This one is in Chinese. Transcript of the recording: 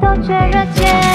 都觉热切